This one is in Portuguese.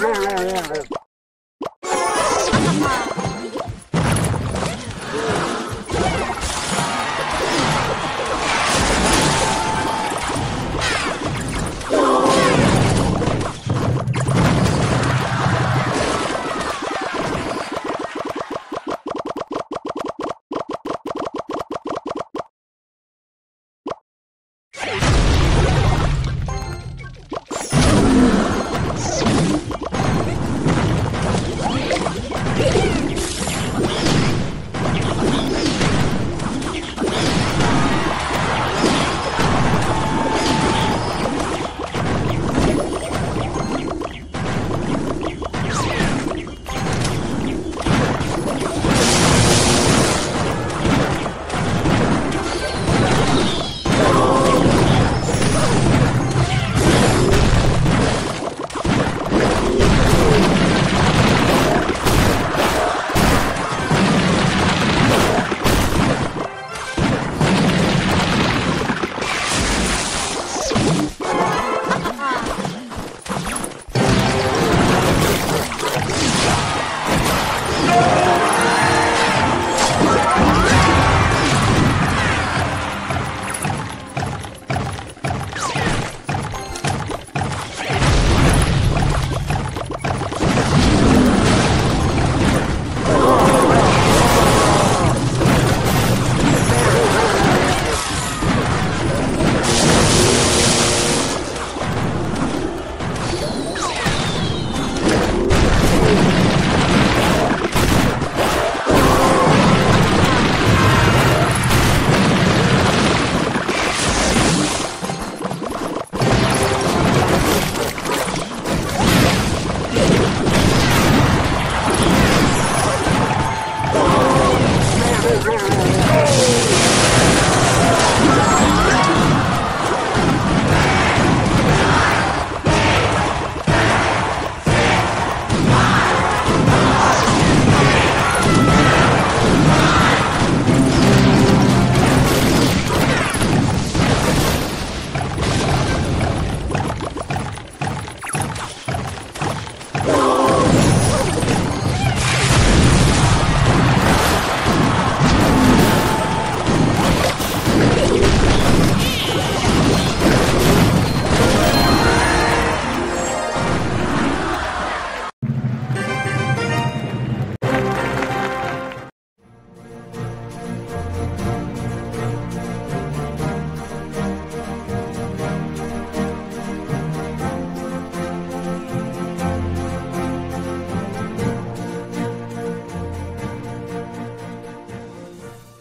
Yeah, yeah, yeah.